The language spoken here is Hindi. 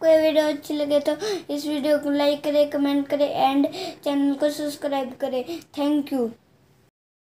कोई वीडियो अच्छी लगे तो इस वीडियो को लाइक करें, कमेंट करें, एंड चैनल को सब्सक्राइब करें। Thank you.